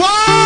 Whoa!